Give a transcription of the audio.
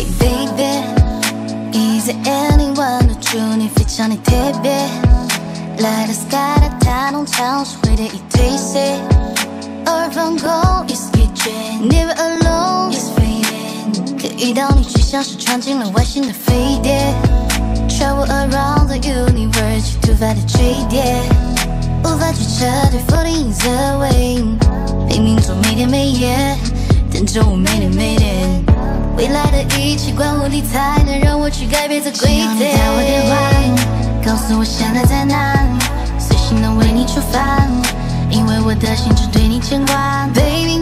Hey baby，Is anyone 都祝你非常的特别。Let the sky 的太浓，潮湿会得以褪色。而放空 is kitchen，Never alone is fading。可遇到你，就像是闯进了外星的飞碟。Travel around the universe，去突发的坠跌，无法去撤退，Falling the way，拼命做每天每夜，等着我每天每天。 一起关乎你，才能让我去改变这规则。只要你打我电话，告诉我现在在哪，随时能为你出发，因为我的心只对你牵挂。Baby，